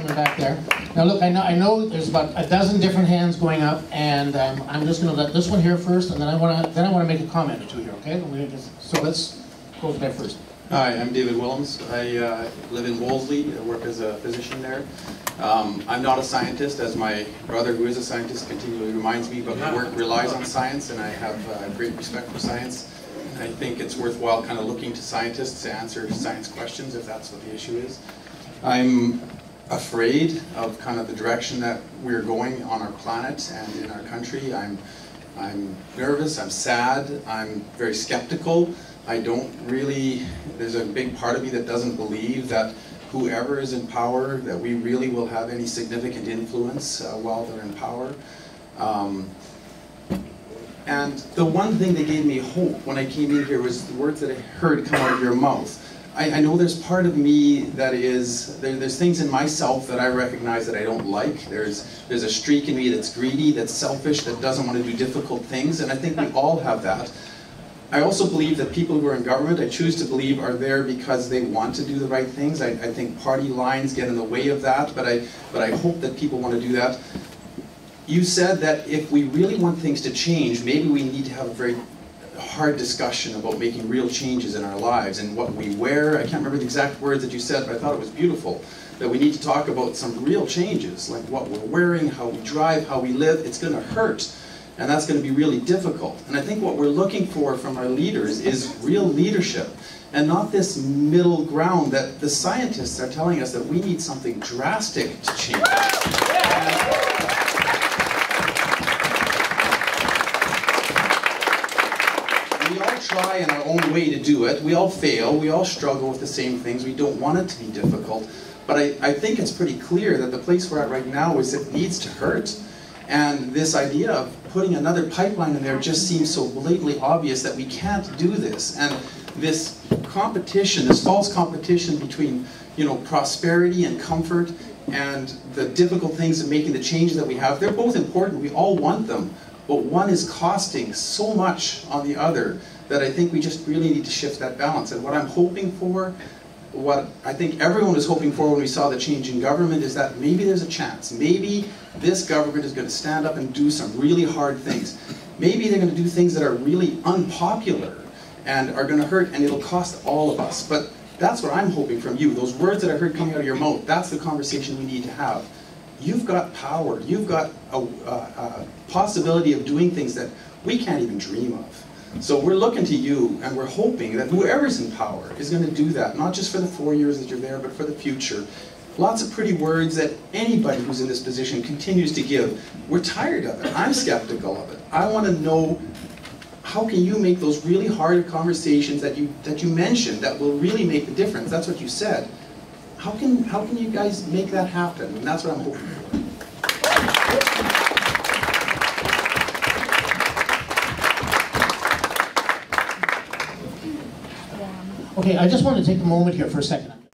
back there. Now look, I know, I know there's about a dozen different hands going up, and um, I'm just gonna let this one here first, and then I wanna, then I wanna make a comment or two here, okay? Just- So let's go with that first. Hi, I'm David Willems. I uh, live in Wolseley. I work as a physician there. Um, I'm not a scientist, as my brother, who is a scientist, continually reminds me, but my work relies on science, and I have uh, great respect for science. I think it's worthwhile kind of looking to scientists to answer science questions, if that's what the issue is. I'm afraid of kind of the direction that we're going on our planet and in our country. I'm, I'm nervous, I'm sad, I'm very skeptical. I don't really, there's a big part of me that doesn't believe that whoever is in power, that we really will have any significant influence uh, while they're in power. Um, and the one thing that gave me hope when I came in here was the words that I heard come out of your mouth. I, I know there's part of me that is, there, there's things in myself that I recognize that I don't like. There's, there's a streak in me that's greedy, that's selfish, that doesn't want to do difficult things, and I think we all have that. I also believe that people who are in government, I choose to believe, are there because they want to do the right things. I, I think party lines get in the way of that, but I, but I hope that people want to do that. You said that if we really want things to change, maybe we need to have a very hard discussion about making real changes in our lives and what we wear. I can't remember the exact words that you said, but I thought it was beautiful. That we need to talk about some real changes, like what we're wearing, how we drive, how we live. It's going to hurt, and that's going to be really difficult. And I think what we're looking for from our leaders is real leadership, and not this middle ground that the scientists are telling us that we need something drastic to change we all try in our own way to do it. We all fail. We all struggle with the same things. We don't want it to be difficult. But I, I think it's pretty clear that the place we're at right now is it needs to hurt. And this idea of putting another pipeline in there just seems so blatantly obvious that we can't do this. And this competition, this false competition between you know, prosperity and comfort and the difficult things of making the changes that we have, they're both important. We all want them but one is costing so much on the other that I think we just really need to shift that balance. And what I'm hoping for, what I think everyone was hoping for when we saw the change in government is that maybe there's a chance. Maybe this government is going to stand up and do some really hard things. Maybe they're going to do things that are really unpopular and are going to hurt and it'll cost all of us. But that's what I'm hoping from you. Those words that I heard coming out of your mouth, that's the conversation we need to have you've got power. You've got a, a, a, possibility of doing things that we can't even dream of. So we're looking to you, and we're hoping that whoever's in power is going to do that, not just for the four years that you're there, but for the future. Lots of pretty words that anybody who's in this position continues to give. We're tired of it. I'm skeptical of it. I want to know how can you make those really hard conversations that you that you mentioned that will really make the difference. That's what you said. How can, how can you guys make that happen? And that's what I'm hoping for. Okay, I just want to take a moment here for a second.